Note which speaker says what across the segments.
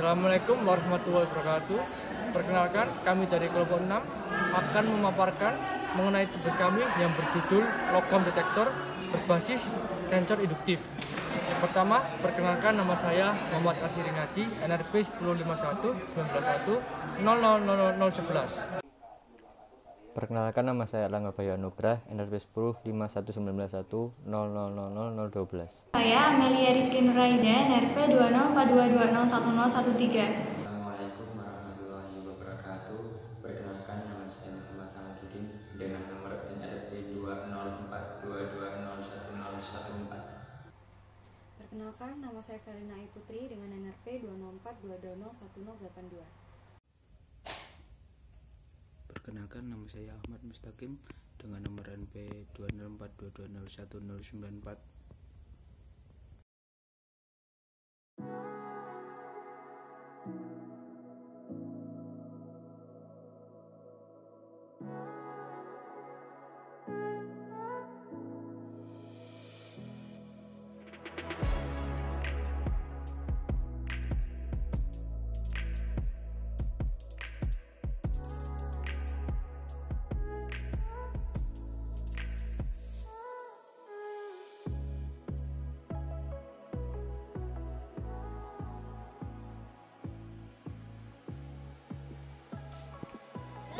Speaker 1: Assalamualaikum warahmatullahi wabarakatuh. Perkenalkan, kami dari kelompok 6 akan memaparkan mengenai tugas kami yang berjudul logam detektor berbasis sensor induktif. Pertama, perkenalkan nama saya Muhammad Asiri Ngaji, NRP 1051 911 000011.
Speaker 2: Perkenalkan nama saya Langga Bayu Anugrah, NRP 10 51911 000012.
Speaker 3: Saya Amelia Rizky Nuraida, NRP 2042201013.
Speaker 4: Assalamualaikum warahmatullahi wabarakatuh. Perkenalkan nama saya Muhammad Ahmaduddin dengan nomor NRP 20422011014.
Speaker 5: Perkenalkan, nama saya Felina. Putri dengan NRP 20422011082.
Speaker 6: Perkenalkan nama saya Ahmad Mustaqim dengan nomor NP 20422011094.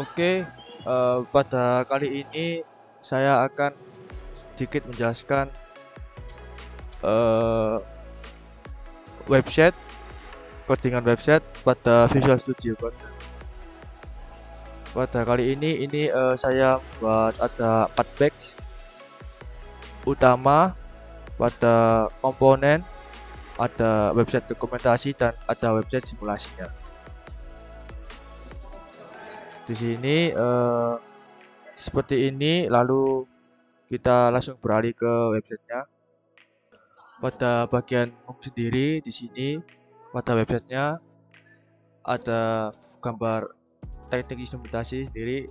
Speaker 7: Oke, eh, pada kali ini saya akan sedikit menjelaskan eh, website, codingan website pada Visual Studio Code. Pada kali ini ini eh, saya buat ada 4 batch utama pada komponen, ada website dokumentasi dan ada website simulasinya di sini eh, seperti ini lalu kita langsung beralih ke websitenya. Pada bagian home sendiri di sini pada websitenya ada gambar teknik instrumentasi sendiri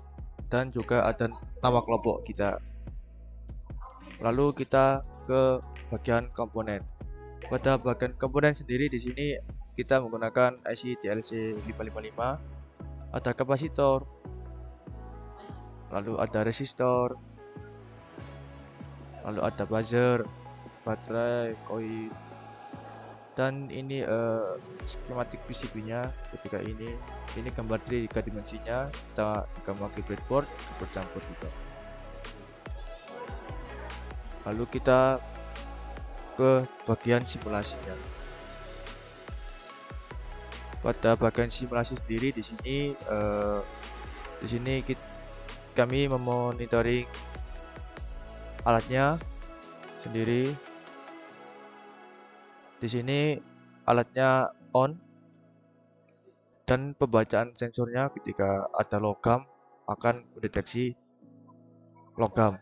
Speaker 7: dan juga ada nama kelompok kita. Lalu kita ke bagian komponen. Pada bagian komponen sendiri di sini kita menggunakan IC DLC 555 ada kapasitor. Lalu ada resistor. Lalu ada buzzer baterai koin. Dan ini uh, skematik PCB nya ketika ini. Ini gambar tiga dimensinya. Kita juga memakai breadboard bercampur juga. Lalu kita ke bagian simulasinya pada bagian simulasi sendiri di sini uh, di sini kita, kami memonitoring alatnya sendiri. Di sini alatnya on dan pembacaan sensornya ketika ada logam akan mendeteksi logam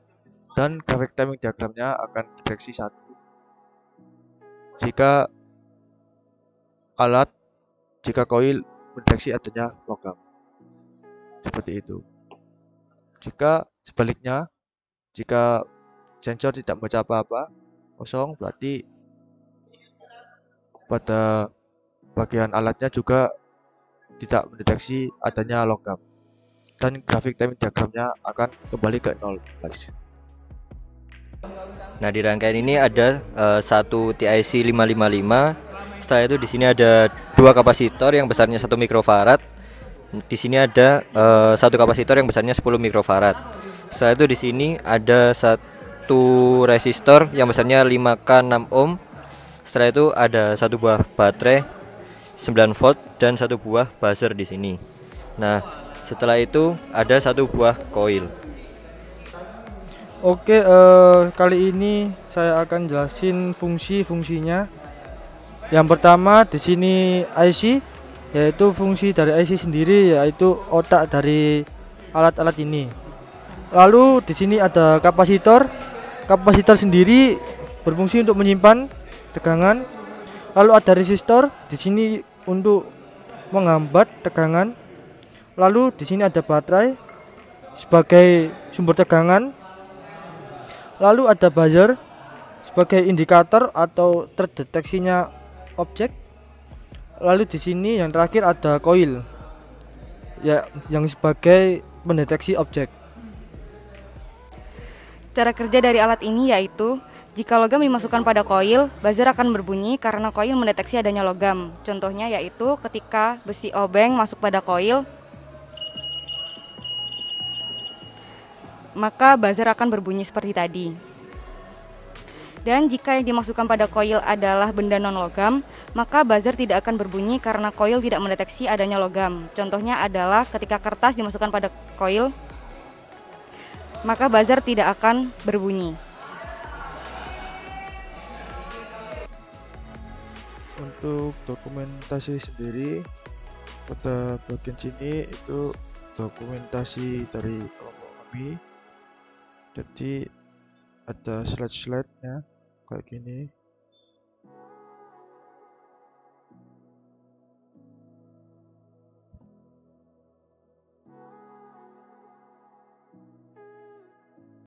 Speaker 7: dan grafik timing diagramnya akan deteksi satu. Jika alat jika koil mendeteksi adanya logam. Seperti itu. Jika sebaliknya, jika sensor tidak membaca apa-apa, kosong berarti pada bagian alatnya juga tidak mendeteksi adanya logam. Dan grafik timing diagramnya akan kembali ke nol lagi.
Speaker 2: Nah, di rangkaian ini ada uh, satu TIC 555 setelah itu di sini ada dua kapasitor yang besarnya satu mikrofarad. Di sini ada uh, satu kapasitor yang besarnya 10 mikrofarad. Setelah itu di sini ada satu resistor yang besarnya 5K 6 ohm. Setelah itu ada satu buah baterai 9 volt dan satu buah buzzer di sini. Nah, setelah itu ada satu buah koil.
Speaker 1: Oke, uh, kali ini saya akan jelasin fungsi-fungsinya yang pertama di sini IC yaitu fungsi dari IC sendiri yaitu otak dari alat-alat ini. Lalu di sini ada kapasitor. Kapasitor sendiri berfungsi untuk menyimpan tegangan. Lalu ada resistor di sini untuk menghambat tegangan. Lalu di sini ada baterai sebagai sumber tegangan. Lalu ada buzzer sebagai indikator atau terdeteksinya objek. lalu di sini yang terakhir ada coil ya yang sebagai pendeteksi objek
Speaker 5: Cara kerja dari alat ini yaitu jika logam dimasukkan pada koil, buzzer akan berbunyi karena koil mendeteksi adanya logam. Contohnya yaitu ketika besi obeng masuk pada koil, maka buzzer akan berbunyi seperti tadi. Dan jika yang dimasukkan pada koil adalah benda non logam, maka buzzer tidak akan berbunyi karena koil tidak mendeteksi adanya logam. Contohnya adalah ketika kertas dimasukkan pada koil, maka buzzer tidak akan berbunyi.
Speaker 7: Untuk dokumentasi sendiri pada bagian sini itu dokumentasi dari kelompok kami. Jadi ada slide-slide-nya kayak gini.